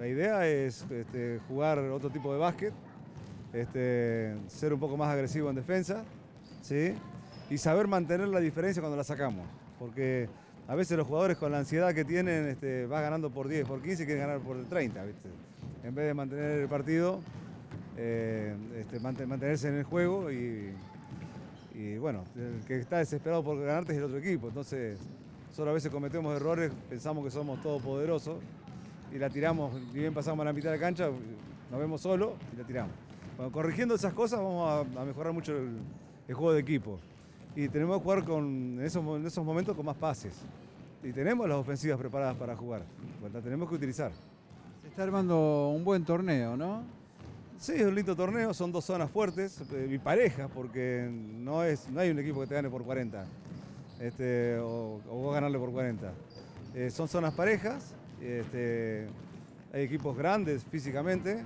La idea es este, jugar otro tipo de básquet, este, ser un poco más agresivo en defensa, ¿sí? y saber mantener la diferencia cuando la sacamos. Porque a veces los jugadores con la ansiedad que tienen, este, va ganando por 10, por 15 y quieren ganar por 30. ¿viste? En vez de mantener el partido, eh, este, mantenerse en el juego y, y bueno, el que está desesperado por ganarte es el otro equipo. Entonces, solo a veces cometemos errores, pensamos que somos todopoderosos y la tiramos, y bien pasamos a la mitad de la cancha, nos vemos solo y la tiramos. Bueno, corrigiendo esas cosas vamos a, mejorar mucho el, juego de equipo. Y tenemos que jugar con, en, esos, en esos momentos con más pases. Y tenemos las ofensivas preparadas para jugar. Pues las tenemos que utilizar. Se está armando un buen torneo, ¿no? Sí, es un lindo torneo, son dos zonas fuertes eh, y parejas, porque no, es, no hay un equipo que te gane por 40 este, o, vos ganarle por 40. Eh, son zonas parejas, este, hay equipos grandes físicamente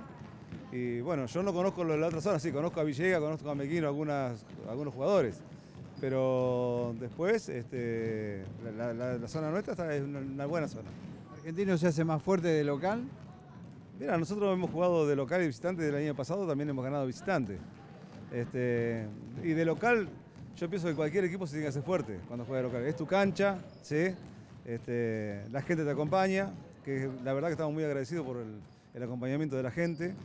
y bueno, yo no conozco lo de la otra zona, sí, conozco a Villega, conozco a Mequino, algunas, algunos jugadores, pero después este, la, zona nuestra está, es una, buena zona. ¿Argentino se hace más fuerte de local? Mira, nosotros hemos jugado de local y visitante del año pasado, también hemos ganado visitante. Este, y de local, yo pienso que cualquier equipo se tiene que hacer fuerte cuando juega de local. Es tu cancha, ¿sí? Este, la gente te acompaña, que la verdad que estamos muy agradecidos por el, el acompañamiento de la gente.